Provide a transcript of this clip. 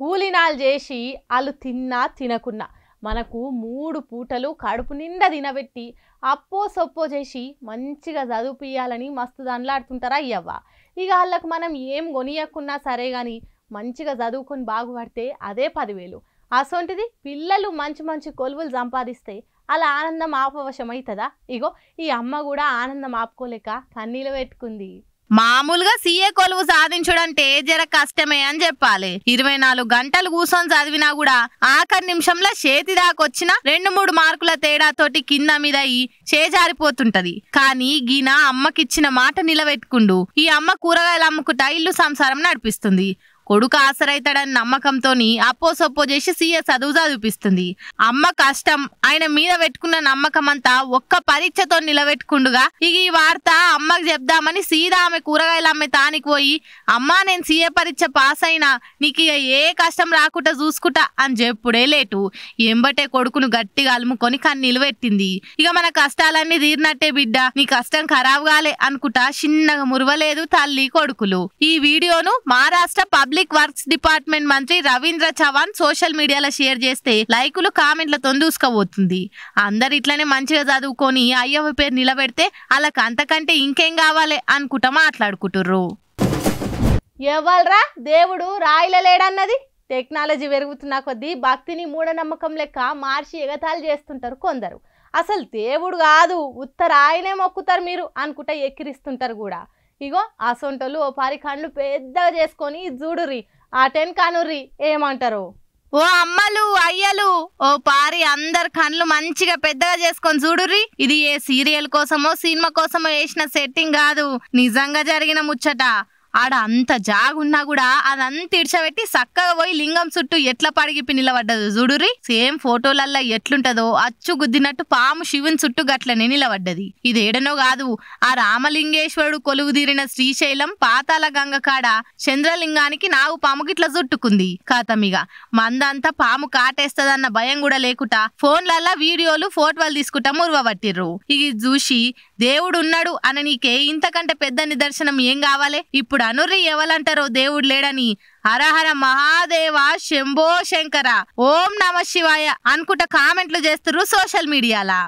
కూలినాలు చేసి వాళ్ళు తిన్నా తినకున్నా మనకు మూడు పూటలు కడుపు నిండా తినబెట్టి అప్పో సొప్పో చేసి మంచిగా చదువుపియాలని మస్తు దండలాడుతుంటారా అయ్యవ్వ ఇక వాళ్ళకు మనం ఏం కొనియకున్నా సరే కానీ మంచిగా చదువుకొని బాగుపడితే అదే పదివేలు. అసొంటిది పిల్లలు మంచి మంచి కొలువులు సంపాదిస్తే అలా ఆనందం ఆపవశం అవుతుందా ఇగో ఈ అమ్మ కూడా ఆనందం ఆపుకోలేక కన్నీళ్ళు పెట్టుకుంది. మామూలుగా సీఏ కొలువు సాధించడంటే జర కష్టమే అని చెప్పాలి. ఇరవై నాలుగు గంటలు కూర్చొని చదివినా కూడా ఆఖరి నిమిషంలో చేతి దాకొచ్చిన రెండు మూడు మార్కుల తేడాతోటి కింద మీద అయి చేజారిపోతుంటది. కానీ గీన అమ్మకిచ్చిన మాట నిలబెట్టుకుండు. ఈ అమ్మ కూరగాయలు అమ్ముకుట ఇల్లు సంసారం నడిపిస్తుంది. కొడుకు ఆసరైతాడని నమ్మకంతోని అప్పో సొప్పో చేసి సీఏ చదువు చదివిపిస్తుంది. అమ్మ కష్టం ఆయన మీద పెట్టుకున్న నమ్మకం అంతా ఒక్క పరీక్షతో నిలబెట్టుకుండుగా. ఇక ఈ వార్త అమ్మకి చెప్దామని సీదా ఆమె కూరగాయలు అమ్మే తానికి పోయి అమ్మా నేను సీఏ పరీక్ష పాస్ అయినా నీకు ఇక ఏ కష్టం రాకుండా చూసుకుంటా అని చెప్పుడే లేటు. ఎంబటే కొడుకును గట్టిగా అలుముకొని కన్నీళ్ళు పెట్టింది. ఇక మన కష్టాలన్నీ తీరినట్టే బిడ్డ నీ కష్టం ఖరాబ్ కాలే అనుకుంటా చిన్నగా మురవలేదు తల్లి కొడుకులు. ఈ వీడియోను మహారాష్ట్ర పబ్లిక్ వర్క్స్ డిపార్ట్మెంట్ మంత్రి రవీంద్ర చవాన్ సోషల్ మీడియాలో షేర్ చేస్తే లైకులు కామెంట్లతో దూసుకపోతుంది. అందరు ఇట్లనే మంచిగా చదువుకొని అయ్యవ పేరు నిలబెడితే వాళ్ళకి అంతకంటే ఇంకేం కావాలి అనుకుంటా మాట్లాడుకుంటుర్రు. ఎవల్రా దేవుడు రాయిల లేడన్నది. టెక్నాలజీ పెరుగుతున్న కొద్దీ భక్తిని మూఢనమ్మకం లెక్క మార్చి ఎగతాళి చేస్తుంటారు కొందరు. అసలు దేవుడు కాదు ఉత్తర ఆయనే మొక్కుతారు మీరు అనుకుంటా ఎక్కిరిస్తుంటారు కూడా. ఇగో ఆ సొంటలు ఓ పారి కళ్ళు పెద్దగా చేసుకొని చూడుర్రి. ఆ టెన్ కానుర్రి ఏమంటారు? ఓ అమ్మలు అయ్యలు ఓ పారి అందరు కళ్ళు మంచిగా పెద్దగా చేసుకొని చూడుర్రి. ఇది ఏ సీరియల్ కోసమో సినిమా కోసమో వేసిన సెట్టింగ్ కాదు. నిజంగా జరిగిన ముచ్చట. ఆడ అంత జాగున్నా కూడా అదంతా ఇడ్చబెట్టి చక్కగా పోయి లింగం చుట్టూ ఎట్లా పడిగిపి నిలబడ్డదు చూడురి సేమ్ ఫోటోలల్లో ఎట్లుంటదో అచ్చు గుద్దినట్టు పాము శివుని చుట్టూ గట్లనే నిలబడ్డది. ఇది ఏడనో కాదు ఆ రామలింగేశ్వరుడు కొలువు తీరిన శ్రీశైలం పాతాల గంగ కాడ చంద్రలింగానికి నాగు పాము గిట్ల చుట్టుకుంది. కాతమిగా మందంతా పాము కాటేస్తదన్న భయం కూడా లేకుట ఫోన్లల్లా వీడియోలు ఫోటోలు తీసుకుంటా మురువబట్టిర్రు ఇది చూసి దేవుడు ఉన్నాడు అని నీకే ఇంతకంటే పెద్ద నిదర్శనం ఏం కావాలి? ఇప్పుడు అనుర్రి ఎవలంటారో దేవుడు లేడని. హరహర మహాదేవ శంభో శంకర. ఓం నమ శివాయ అనుకుంటా కామెంట్లు చేస్తుర్రు సోషల్ మీడియాలా?